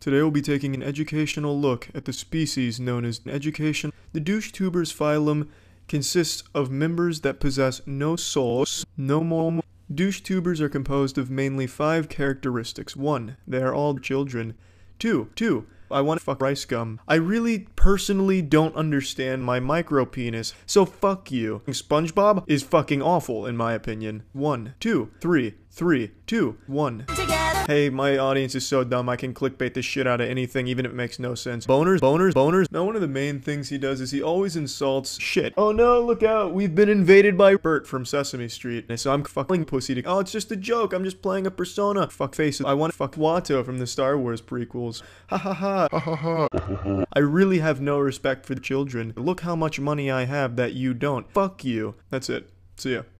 Today we'll be taking an educational look at the species known as education. The douche tubers phylum consists of members that possess no souls, no more. Douche tubers are composed of mainly five characteristics. One, they are all children. Two, two, I want to fuck RiceGum. I really personally don't understand my micro penis, so fuck you. SpongeBob is fucking awful in my opinion. One, two, three, three, two, one. Hey, my audience is so dumb I can clickbait the shit out of anything even if it makes no sense. Boners, boners, boners. Now one of the main things he does is he always insults shit. Oh no, look out, we've been invaded by Bert from Sesame Street. And so I'm fucking pussy to- Oh, it's just a joke, I'm just playing a persona. Fuck faces. I want to fuck Watto from the Star Wars prequels. Ha ha ha. Ha ha ha. I really have no respect for the children. Look how much money I have that you don't. Fuck you. That's it. See ya.